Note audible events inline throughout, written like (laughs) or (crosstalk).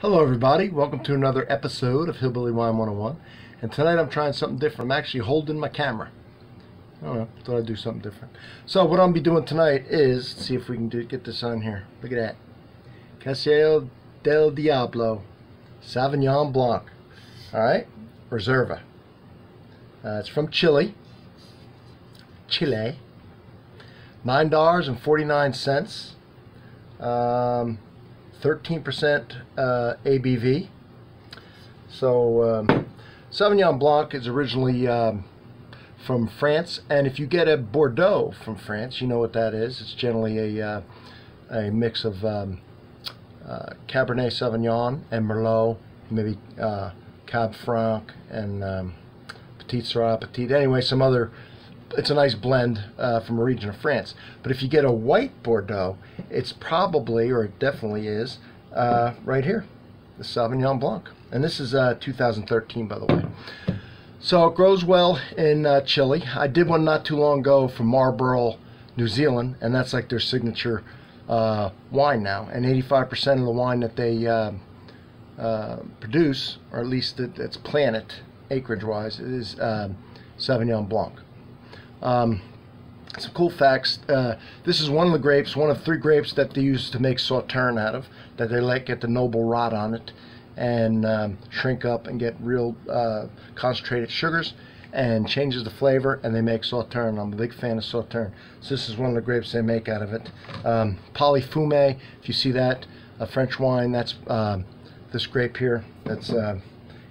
Hello everybody, welcome to another episode of Hillbilly Wine 101 and tonight I'm trying something different. I'm actually holding my camera. I don't know, thought I'd do something different. So what to be doing tonight is, see if we can do, get this on here. Look at that. Casillero del Diablo Sauvignon Blanc. Alright, Reserva. Uh, it's from Chile. Chile. Nine dollars and forty nine cents. Um, 13% uh, ABV. So um, Sauvignon Blanc is originally um, from France, and if you get a Bordeaux from France, you know what that is. It's generally a uh, a mix of um, uh, Cabernet Sauvignon and Merlot, maybe uh, Cab Franc and um, Petite Sirah, Petit. Anyway, some other it's a nice blend uh, from a region of France. But if you get a white Bordeaux, it's probably, or it definitely is, uh, right here, the Sauvignon Blanc. And this is uh, 2013, by the way. So it grows well in uh, Chile. I did one not too long ago from Marlborough, New Zealand, and that's like their signature uh, wine now. And 85% of the wine that they uh, produce, or at least it's planted acreage-wise, is Sauvignon Blanc. Um, some cool facts. Uh, this is one of the grapes, one of three grapes that they use to make sauterne out of, that they let get the noble rot on it and um, shrink up and get real uh, concentrated sugars and changes the flavor and they make sauterne. I'm a big fan of sauterne. So this is one of the grapes they make out of it. Um, Pouilly-Fumé, if you see that, a French wine, that's um, this grape here. That's uh,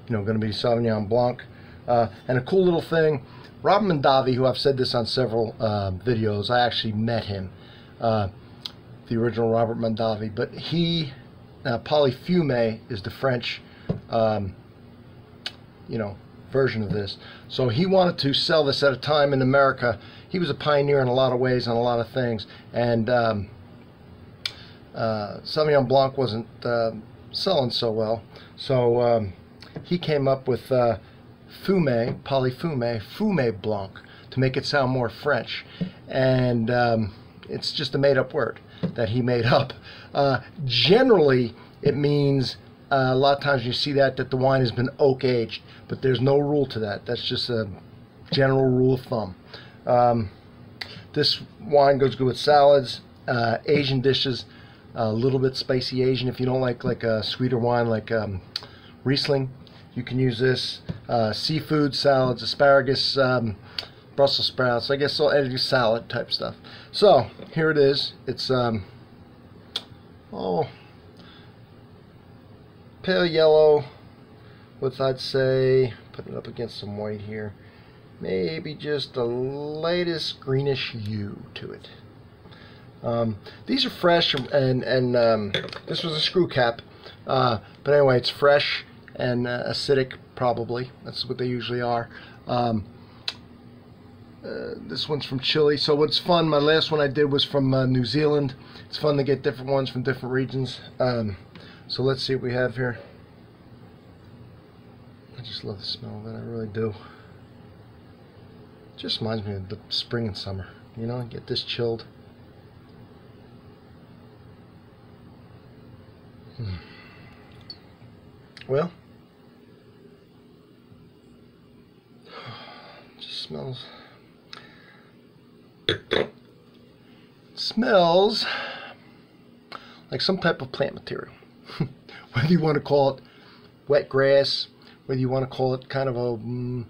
you know going to be Sauvignon Blanc. Uh, and a cool little thing, Robert Mondavi, who I've said this on several uh, videos, I actually met him, uh, the original Robert Mondavi, but he, uh, Pouilly-Fumé is the French, um, you know, version of this. So he wanted to sell this at a time in America. He was a pioneer in a lot of ways on a lot of things, and um, uh, Sauvignon Blanc wasn't uh, selling so well. So um, he came up with uh, fume, Pouilly-Fumé, fume blanc, to make it sound more French. And um, it's just a made up word that he made (laughs) up. Uh, generally, it means uh, a lot of times you see that that the wine has been oak aged, but there's no rule to that. That's just a general rule of thumb. Um, this wine goes good with salads, uh, Asian dishes, a little bit spicy Asian. If you don't like like a sweeter wine like um, Riesling, you can use this uh, seafood salads, asparagus, um, Brussels sprouts. I guess all any salad type stuff. So here it is. It's um, oh pale yellow with I'd say put it up against some white here. Maybe just the lightest greenish hue to it. Um, these are fresh and and um, this was a screw cap. Uh, but anyway, it's fresh and uh, acidic probably. That's what they usually are. Um, uh, this one's from Chile. So what's fun, my last one I did was from uh, New Zealand. It's fun to get different ones from different regions. Um, so let's see what we have here. I just love the smell of it, I really do. Just reminds me of the spring and summer. You know, get this chilled. Hmm. Well, smells smells like some type of plant material. (laughs) whether you want to call it wet grass, whether you want to call it kind of a mm,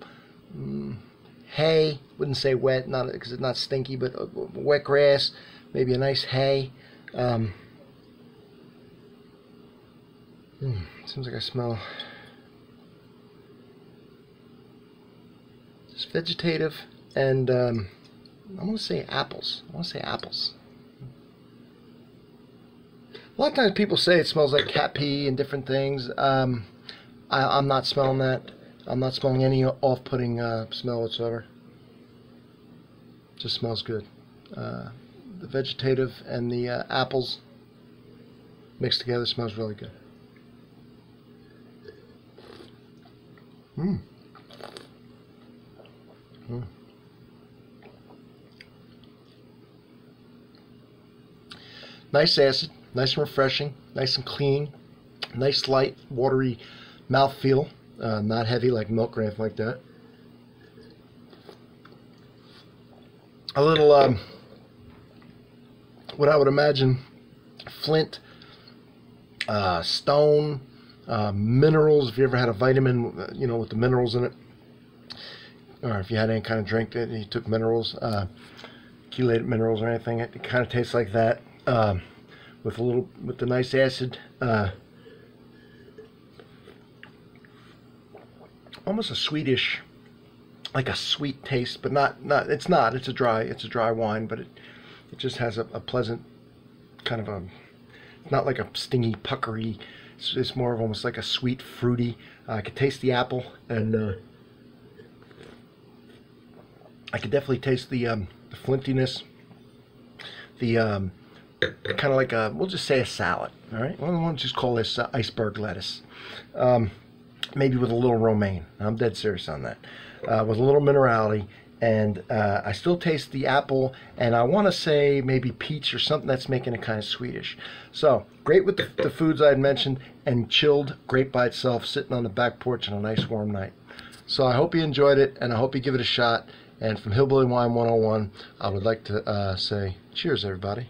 mm, hay, wouldn't say wet, not because it's not stinky, but wet grass, maybe a nice hay. Um, mm, seems like I smell It's vegetative and um, I want to say apples. I want to say apples. A lot of times people say it smells like cat pee and different things. Um, I, am not smelling that. I'm not smelling any off-putting uh, smell whatsoever. Just smells good. Uh, the vegetative and the uh, apples mixed together smells really good. Mmm. Mm. Nice acid, nice and refreshing, nice and clean. Nice light, watery mouthfeel, uh, not heavy like milk or anything like that. A little, um, what I would imagine, flint, uh, stone, uh, minerals. If you ever had a vitamin, uh, you know, with the minerals in it, or if you had any kind of drink that you took minerals, uh, chelated minerals or anything, it, kind of tastes like that. Um, with a little, with the nice acid. Uh, almost a sweetish, like a sweet taste, but not not. It's not. It's a dry. It's a dry wine, but it it just has a, a pleasant kind of a. Not like a stingy, puckery. It's, it's more of almost like a sweet, fruity. Uh, I could taste the apple, and uh, I could definitely taste the um, the flintiness. The um, kind of like a we'll just say a salad. All right, well, we'll just call this uh, iceberg lettuce. Um, maybe with a little romaine. I'm dead serious on that. Uh, with a little minerality, and uh, I still taste the apple, and I want to say maybe peach or something that's making it kind of sweetish. So great with the, the foods I had mentioned, and chilled, great by itself, sitting on the back porch on a nice warm night. So I hope you enjoyed it, and I hope you give it a shot. And from Hillbilly Wine 101, I would like to uh, say cheers, everybody.